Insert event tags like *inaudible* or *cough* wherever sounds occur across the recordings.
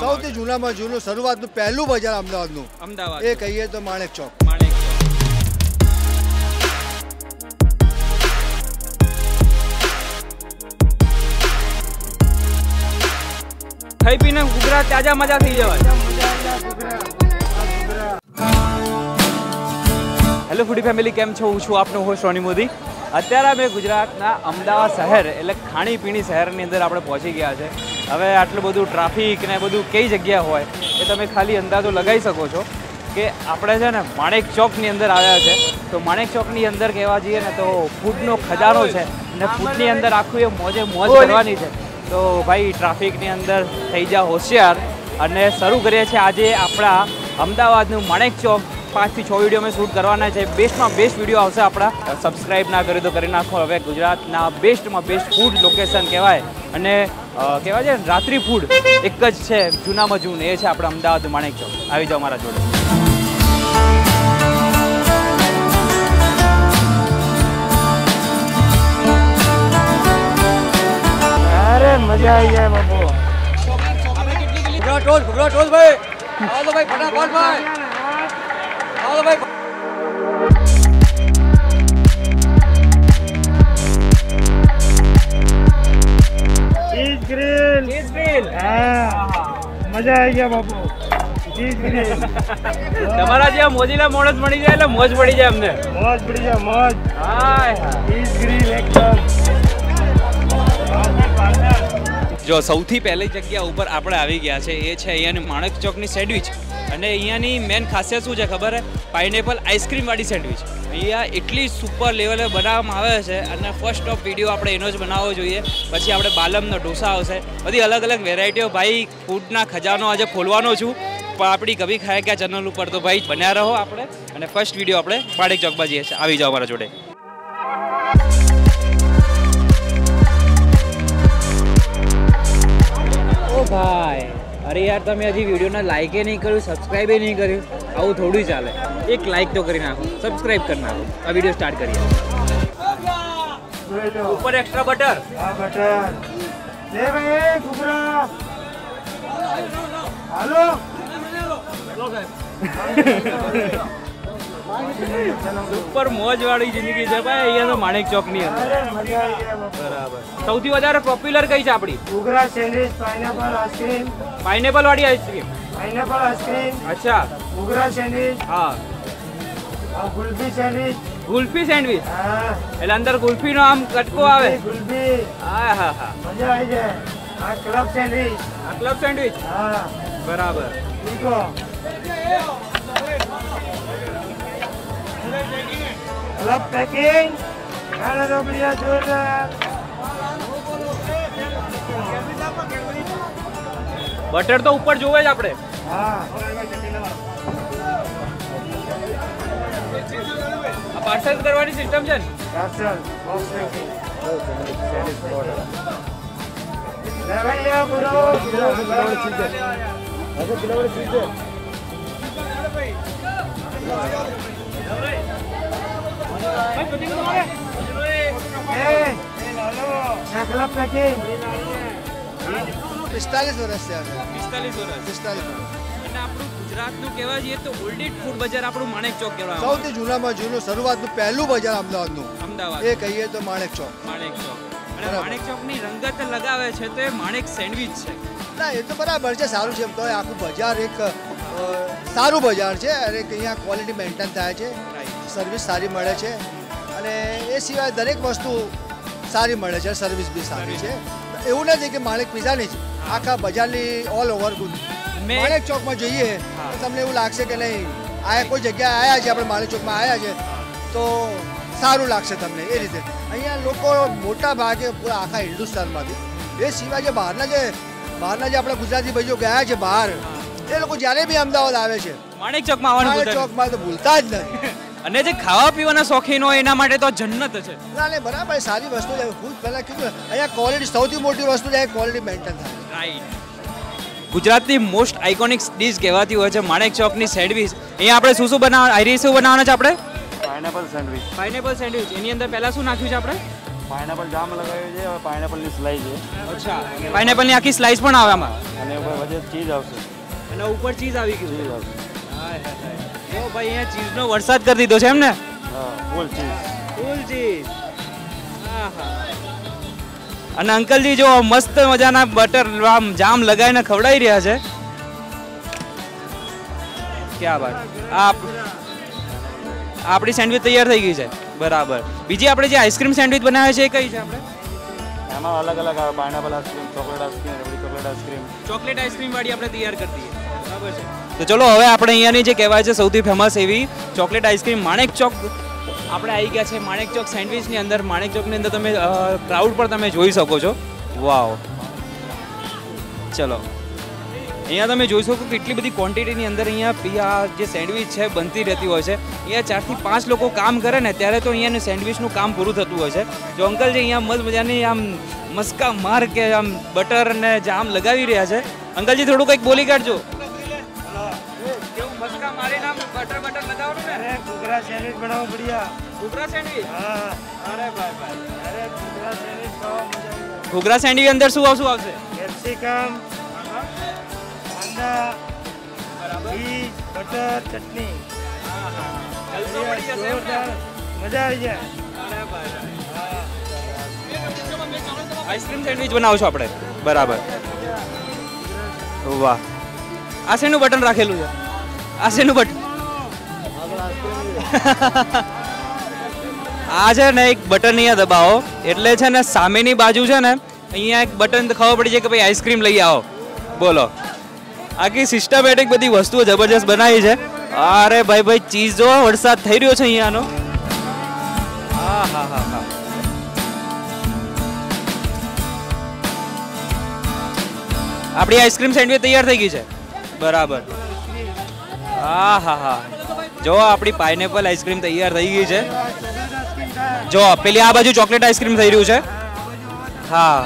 સૌથી જૂનામાં જૂનું શરૂઆતનું પહેલું બજાર અમદાવાદનું. અમદાવાદ. એ કહીએ તો માણેક ચોક. ખાઈ પીને ગુજરાત તાજા મજા થઈ જવાય. હેલો ફૂડી ફેમિલી કેમ છો? હું છું આપનો હોસ્ટ રોની મોદી. અત્યારે અમે ગુજરાતના અમદાવાદ શહેર એટલે ખાણીપીણી શહેરની અંદર આપણે પહોંચી ગયા છે. હવે આટલું બધું ટ્રાફિક ને બધું કઈ જગ્યા હોય એ તમે ખાલી અંદાજો લગાવી શકો છો કે આપણે છે ને માણેક ચોકની અંદર આવ્યા છે. તો માણેક ચોકની અંદર કહેવા જઈએ ને તો ફૂડનો ખજાનો છે અને ફૂડની અંદર આખું એ મોજે મોજ કરવાની છે. તો ભાઈ, ટ્રાફિકની અંદર થઈ જા હોશિયાર અને શરૂ કરીએ છીએ આજે આપણા અમદાવાદનું માણેક ચોક. પાંચથી છ વીડિયો અમે શૂટ કરવાના છે. બેસ્ટમાં બેસ્ટ વીડિયો આવશે આપણા. સબસ્ક્રાઈબ ના કર્યું તો કરી નાખો. હવે ગુજરાતના બેસ્ટમાં બેસ્ટ ફૂડ લોકેશન કહેવાય. અને કહેવાય છે રાત્રિ ફૂડ એક જ છે, જૂનામાં જૂન. એ છે આપણા અમદાવાદ માણેક ચોક. આવી જાઓ મારા જોડે. મજા આવી જાય બાબુ ચીઝ ગ્રીલ હા. મજા આવી ગયા ગ્રીલ તમારા જે મોજીલા મોણસ મળી જાય એટલે મોજ પડી જાય અમને. મોજ પડી જાય મોજ. હાય હા ચીઝ ગ્રીલ એકદમ. જો સૌથી પહેલી જગ્યા ઉપર આપણે આવી ગયા છે, એ છે અહીંયાની માણક ચોકની સેન્ડવિચ. અને અહીંયાની મેન ખાસિયત શું છે ખબર? છે પાઇનેપલ આઈસ્ક્રીમ વાળી સેન્ડવિચ. અહીંયા એટલી સુપર લેવલે બનાવવામાં આવે છે અને ફર્સ્ટ ઓફ વીડિયો આપણે એનો જ બનાવવો જોઈએ. પછી આપણે બાલમનો ઢોસા આવશે. બધી અલગ અલગ વેરાયટીઓ ભાઈ ફૂડના ખજાનો આજે ખોલવાનો છું. પણ આપણી કભી ખાય ક્યાં ચેનલ ઉપર તો ભાઈ બન્યા રહો આપણે. અને ફર્સ્ટ વીડિયો આપણે પાડેક ચોકમાં જઈએ છીએ આવી જાઓ અમારા જોડે. અરે યાર તમે હજી વિડીયોને લાઈકે નહીં કર્યું સબસ્ક્રાઈબે નહીં કર્યું આવું થોડું ચાલે. એક લાઈક તો કરી નાખો સબસ્ક્રાઈબ કરી નાખો. આ વીડિયો સ્ટાર્ટ કરીએ. ઉપર એક્સ્ટ્રા બટર હા બટર લે ભાઈ ઘૂઘરા. હાલો. ઉપર મોજ વાળી જિંદગી છે ભાઈ અહીંયા તો માણેક અંદર. આવી ગયા બાબુ બરાબર. સૌથી વધારે પોપ્યુલર કઈ છે આપણી? ઘૂઘરા sandwich pineapple ice cream pineapple વાળી ice cream pineapple ice cream અચ્છા ઘૂઘરા સેન્ડવિચ હા આ ગુલ્ફી સેન્ડવિચ ગુલ્ફી સેન્ડવિચ હા એટલે અંદર ગુલ્ફીનો આમ કટકો આવે? ગુલ્ફી હા હા હા. મજા આવી જાય. આ ક્લબ સેન્ડવિચ આ ક્લબ સેન્ડવિચ હા. બરાબર. ઠીકો. ક્લબ પેકિંગ ખાના રોકડિયા જોરદાર. બટર તો ઉપર જોવે જ આપણે હા પાર્સલ કરવાની સિસ્ટમ છે ને પિસ્તાલીસ વર્ષ થયા છે. પિસ્તાલીસ વર્ષ. પિસ્તાલીસ વર્ષ. અને આપણું ગુજરાતનું કહેવા જઈએ તો ઓલ્ડેડ ફૂડ બજાર આપણું માણેક ચોક કહેવામાં સૌથી જૂનામાં જૂનું શરૂઆતનું પહેલું બજાર અમદાવાદનું. અમદાવાદ. એ કહીએ તો માણેક ચોક. માણેક ચોક. અને. માણેક ચોકની રંગત લગાવે છે તો એ માણેક સેન્ડવિચ છે. ના એ તો બરાબર છે સારું છે એમ તો. આખું બજાર એક સારું બજાર છે અને અહીંયા ક્વોલિટી મેન્ટેન થાય છે. સર્વિસ સારી મળે છે. અને એ સિવાય દરેક વસ્તુ સારી મળે છે સર્વિસ બી સારી છે. એવું નથી કે માણેક પીઝાની જ આખા બજારની ઓલ ઓવર માણેક ચોકમાં જોઈએ. તો તમને એવું લાગશે કે નહીં આ કોઈ જગ્યાએ આવ્યા છે આપણે માણેક ચોકમાં આવ્યા છે તો સારું લાગશે તમને એ રીતે. અહીંયા લોકો મોટા ભાગે પૂરા આખા હિન્દુસ્તાનમાંથી. એ સિવાય જે બહારના જે બહારના જે આપણા ગુજરાતી ભાઈઓ ગયા છે બહાર એ લોકો જ્યારે બી અમદાવાદ આવે છે માણેક ચોકમાં આવવાનું. ચોકમાં તો ભૂલતા જ નથી. *laughs* અને જે ખાવા પીવાના શોખીન હોય એના માટે તો જન્નત છે. ના ને બરાબર સારી વસ્તુ છે. ખુદ પહેલાં કીધું અહીંયા ક્વોલિટી સૌથી મોટી વસ્તુ છે ક્વોલિટી મેન્ટેન થાય. રાઈટ ગુજરાતની મોસ્ટ આઇકોનિક ડીશ કહેવાતી હોય છે માણેક ચોકની સેન્ડવિચ અહીંયા આપણે શું શું બનાવવા આઈ શું બનાવવાના છે આપણે? પાઇનેપલ સેન્ડવિચ પાઇનેપલ સેન્ડવિચ એની અંદર પહેલાં શું નાખ્યું છે આપણે? પાઇનેપલ જામ લગાવ્યું છે હવે પાઇનેપલની સ્લાઈસ છે. અચ્છા. પાઇનેપલની આખી સ્લાઈસ પણ આવે આમાં. અને ઉપર વચ્ચે ચીઝ આવશે. અને ઉપર ચીઝ આવી ગયું. જો ભાઈ અહીંયા ચીઝનો વરસાદ કરી દીધો છે એમ ને ફૂલ ચીઝ. ફૂલ ચીઝ. અને અંકલજી જો મસ્ત મજાના બટર આમ જામ લગાવીને ખવડાવી રહ્યા છે. ક્યાં વાત? આપ આપણી સેન્ડવિચ તૈયાર થઈ ગઈ છે. બરાબર. બીજી આપણે જે આઈસ્ક્રીમ સેન્ડવિચ બનાવે છે એ કઈ છે આપણે? એમાં અલગ અલગ આવે. Pineapple ice cream chocolate ice cream chocolate ice cream. Chocolate ice cream વાળી આપણે તૈયાર કરી દઈએ. બરાબર છે. તો ચલો હવે આપણે અહીંયાની જે કહેવાય છે સૌથી ફેમસ એવી ચોકલેટ આઈસ્ક્રીમ માણેક ચોક આપણે આવી ગયા છે. માણેક ચોક સેન્ડવિચની અંદર, માણેક ચોકની અંદર તમે ક્રાઉડ પર તમે જોઈ શકો છો. વાવ ચલો. અહીંયા તમે જોઈ શકો કેટલી બધી ક્વોન્ટિટીની અંદર અહીંયા આ જે સેન્ડવિચ છે, બનતી રહેતી હોય છે. અહીંયા ચારથી પાંચ લોકો કામ કરે ને ત્યારે તો અહીંયાનું સેન્ડવિચનું કામ પૂરું થતું હોય છે. જો અંકલ જે અહીંયા મસ્ત મજાની આમ મસ્કા માર કે આમ બટર ને જામ લગાવી રહ્યા છે. અંકલજી થોડું કંઈક બોલી કાઢજો. સેન્ડવિચ બનાવો બઢિયા. ઘૂઘરા સેન્ડવિચ હા. અરે ભાઈ ભાઈ. અરે ઘૂઘરા સેન્ડવિચ ખાવા મજા ઘૂઘરા સેન્ડવિચ અંદર શું આવશું? આવશે? કેપ્સિકમ કાંદા બરાબર. ઘી બટર ચટણી. મજા આવી જાય. અરે ભાઈ આઈસ્ક્રીમ સેન્ડવિચ બનાવો આપણે. બરાબર. વાહ. આ શેનું બટન રાખેલું છે? આ બટન આ છે ને એક બટન અહીંયા દબાવો. એટલે છે ને સામેની બાજુ છે ને, અહીંયા એક બટન ખબર પડી જાય કે ભાઈ આઈસ્ક્રીમ લઈ આવો. બોલો. આખી સિસ્ટમેટિક બધી વસ્તુઓ જબરજસ્ત બનાવી છે. અરે ભાઈ ભાઈ ચીઝ જો વરસાદ થઈ રહ્યો છે અહીંયાનો. હા હા હા હા આપણી આઈસ્ક્રીમ સેન્ડવિચ તૈયાર થઈ ગઈ છે. બરાબર. હા હા હા જો આપણી પાઇનેપલ આઈસ્ક્રીમ તૈયાર થઈ ગઈ છે. જો પેલી આ બાજુ ચોકલેટ આઈસ્ક્રીમ થઈ રહ્યું છે. હા.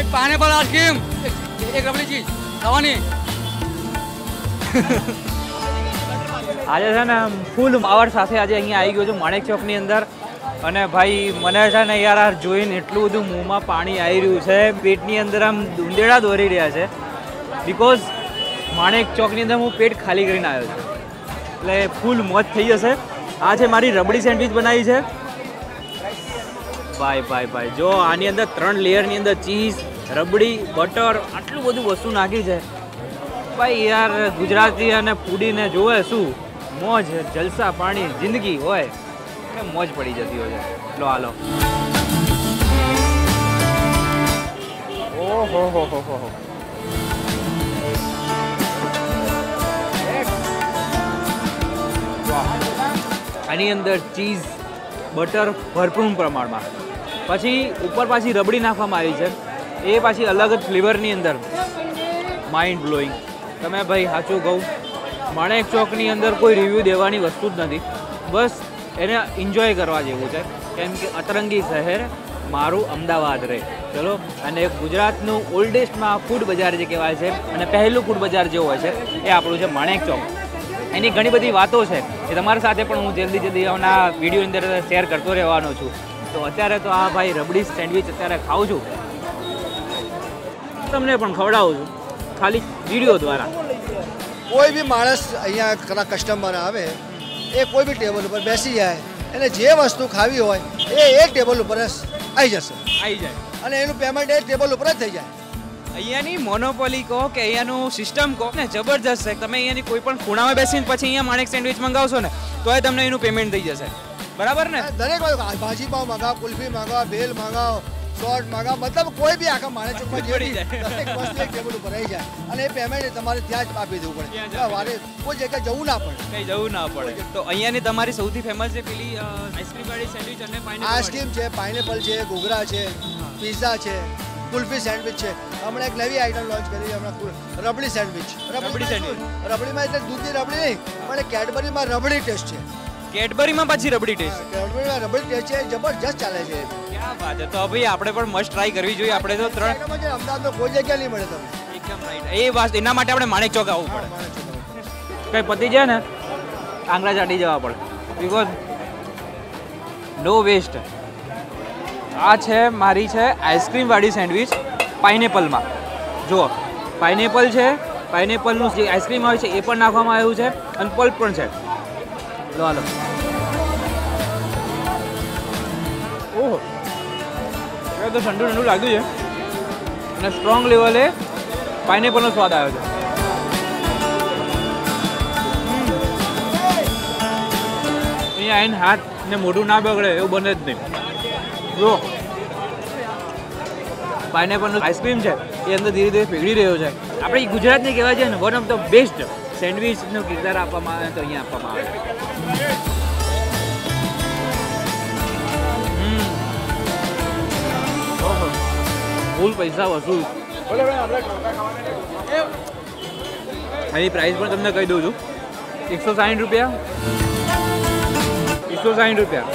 એક પાઇનેપલ આઈસ્ક્રીમ એક રબડી ચીઝ ખાવાની. આજે છે ને ફૂલ પાવર સાથે આજે અહીંયા આવી ગયો છું માણેક ચોકની અંદર. અને ભાઈ, મને છે ને યાર આ જોઈને એટલું બધું મોંમાં પાણી આવી રહ્યું છે. પેટની અંદર આમ ઉંદેડા દોરી રહ્યા છે. બિકોઝ માણેક ચોકની અંદર હું પેટ ખાલી કરીને આવ્યો છું. એટલે ફૂલ મોજ થઈ જશે. આ છે મારી રબડી સેન્ડવિચ બનાવી છે. ભાઈ ભાઈ ભાઈ, જો આની અંદર ત્રણ લેયરની અંદર ચીઝ, રબડી, બટર, આટલું બધું વસ્તુ નાખી છે. ભાઈ, યાર ગુજરાતી અને ફૂડીને જોવે શું? મોજ, જલસા, પાણી, જિંદગી, હોય. એટલે મોજ પડી જતી હોય છે. લો હાલો ઓહો, હો હો હો હો. આની અંદર ચીઝ, બટર ભરપૂર પ્રમાણમાં. પછી ઉપર પાછી રબડી નાખવામાં આવી છે. એ પાછી અલગ જ ફ્લેવરની અંદર. માઇન્ડ બ્લોઈંગ તમે ભાઈ સાચું કહું. માણેક ચોકની અંદર કોઈ રિવ્યૂ દેવાની વસ્તુ જ નથી. બસ એને એન્જોય કરવા જેવું છે. કેમ કે અતરંગી શહેર મારું અમદાવાદ રહે. ચલો, અને ગુજરાતનું ઓલ્ડેસ્ટમાં ફૂડ બજાર જે કહેવાય છે, અને પહેલું ફૂડ બજાર જે હોય છે, એ આપણું છે માણેક ચોક. એની ઘણી બધી વાતો છે, એ તમારી સાથે પણ હું જલ્દી જલ્દી આવના વિડીયોની અંદર શેર કરતો રહેવાનો છું. તો અત્યારે તો આ ભાઈ રબડી સેન્ડવિચ અત્યારે ખાઉં છું. તમને પણ ખવડાવું છું. ખાલી વીડિયો દ્વારા. કોઈ બી માણસ અહીંયા કસ્ટમર આવે એ કોઈ બી ટેબલ ઉપર બેસી જાય એને જે વસ્તુ ખાવી હોય એ એ ટેબલ ઉપર આવી જશે. આવી જાય. અને એનું પેમેન્ટ એ ટેબલ ઉપર જ થઈ જાય. અહીંયાની મોનોપોલી કહો કે અહીંયાનું સિસ્ટમ કહો ને જબરજસ્ત છે. તમે અહીંયાની કોઈ પણ ખૂણામાં બેસીને પછી અહીંયા માણેક સેન્ડવિચ મંગાવશો ને તો એ તમને એનું પેમેન્ટ થઈ જશે. બરાબર ને? દરેક ભાજી પાવ મંગાવો કુલ્ફી મંગાવો ભેલ મંગાવો શોર્ટ મંગાવો મતલબ કોઈ બી આખા માણસ ચોકમાં જેવી. દરેક વસ્તુ એક ટેબલ ઉપર આવી જાય. અને એ પેમેન્ટ તમારે ત્યાં જ આપી દેવું પડે. વારે કોઈ જગ્યાએ જવું ના પડે. કઈ જવું ના પડે. તો અહીંયાની તમારી સૌથી ફેમસ છે પેલી આઈસ્ક્રીમ વાળી સેન્ડવિચ અને પાઇનેપલ આઈસ્ક્રીમ છે પાઇનેપલ છે ઘૂઘરા છે પિઝા છે કુલ્ફી સેન્ડવિચ છે. હમણાં એક નવી આઈટમ લોન્ચ કરી હમણાં રબડી સેન્ડવિચ રબડી સેન્ડવિચ રબડીમાં એટલે દૂધની રબડી નહીં પણ કેડબરીમાં રબડી ટેસ્ટ છે. કેડબરીમાં પાછી રબડી ટેસ્ટ કેડબરીમાં રબડી ટેસ્ટ છે જબરજસ્ત ચાલે છે ક્યાં વાત છે? તો ભાઈ આપણે પણ મસ્ટ ટ્રાય કરવી જોઈએ. આપણે તો ત્રણ ચાઇનામાં છે ને અમદાવાદમાં કોઈ જગ્યા નહીં મળે તમને. એકદમ રાઈટ એ વાત એના માટે આપણે માણેક ચોક આવવું પડે. છો. કઈ પતી જાય ને આંગળા ચાટી જવા પડે. બિકોઝ નો વેસ્ટ આ છે મારી છે આઈસ્ક્રીમવાળી સેન્ડવિચ પાઇનેપલમાં. જુઓ પાઇનેપલ છે પાઇનેપલનું જે આઈસ્ક્રીમ આવે છે એ પણ નાખવામાં આવ્યું છે અને પલ્પ પણ છે. લો હાલો. તો ઠંડુ ઠંડુ લાગ્યું છે. અને સ્ટ્રોંગ લેવલે પાઇનેપલનો સ્વાદ આવ્યો છે. અહીંયા આવીને હાથ ને મોઢું ના બગડે એવું બને જ નહીં. જો પાઇનેપલનું આઈસ્ક્રીમ છે, એ અંદર ધીરે ધીરે પીગળી રહ્યો છે. આપણે ગુજરાતની કહેવાય છે ને વન ઓફ ધ બેસ્ટ સેન્ડવિચનો કિરદાર આપવામાં આવે તો અહીંયા આપવામાં આવે. ફૂલ પૈસા વસૂલ. એની પ્રાઇસ પણ તમને કહી દઉં છું. એકસો સાઠ રૂપિયા. એકસો સાહીઠ રૂપિયા.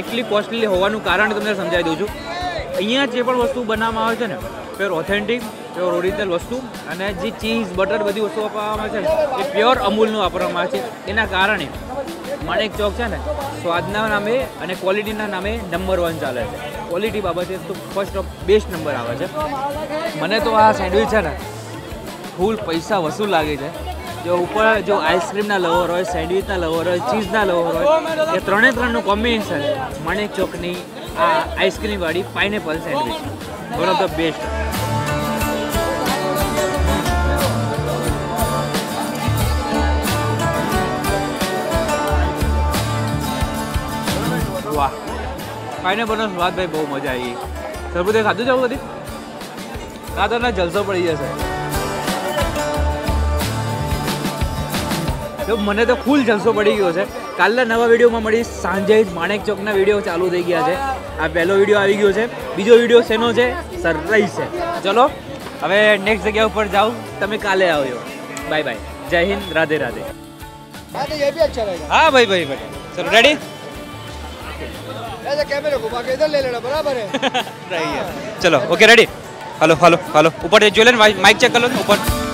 એટલી કોસ્ટલી હોવાનું કારણ તમને સમજાવી દઉં છું. અહીંયા જે પણ વસ્તુ બનાવવામાં આવે છે ને પ્યોર ઓથેન્ટિક પ્યોર ઓરિજિનલ વસ્તુ અને જે ચીઝ બટર બધી વસ્તુ આપવામાં આવે છે ને એ પ્યોર અમૂલનું વાપરવામાં આવે છે. એના કારણે માણેક ચોક છે ને સ્વાદના નામે અને ક્વોલિટીના નામે નંબર વન ચાલે છે. ક્વોલિટી બાબતે તો ફર્સ્ટ ઓફ બેસ્ટ નંબર આવે છે. મને તો આ સેન્ડવિચ છે ને ફૂલ પૈસા વસૂલ લાગે છે. જો ઉપર જો આઈસ્ક્રીમના લવર હોય સેન્ડવિચના લવર હોય ચીઝના લવર હોય, એ ત્રણે ત્રણનું કોમ્બિનેશન માણેક ચોકની આ આઈસ્ક્રીમવાળી pineapple sandwich one of the best પાઇનેપલનો સ્વાદ ભાઈ બહુ મજા આવી. સરબતે ખાધું જવું બધી? ના ના જલસો પડી જશે. તો મને તો ફૂલ જલસો પડી ગયો છે. કાલના નવા વિડીયોમાં મળી સાંજે માણેક ચોકના વીડિયો ચાલુ થઈ ગયા છે. આ પહેલો વીડિયો આવી ગયો છે. બીજો વીડિયો શેનો છે? સરપ્રાઈઝ છે. ચલો હવે નેક્સ્ટ જગ્યા ઉપર જાઓ. તમે કાલે આવજો. બાય બાય જય હિન્દ રાધે રાધે. હા ભાઈ ભાઈ ભાઈ. ચલો રેડી ऐसे कैमरे घुमा के इधर ले लेना बराबर है सही है चलो okay ready hello hello hello ऊपर जो लेना माइक चेक कर लो ऊपर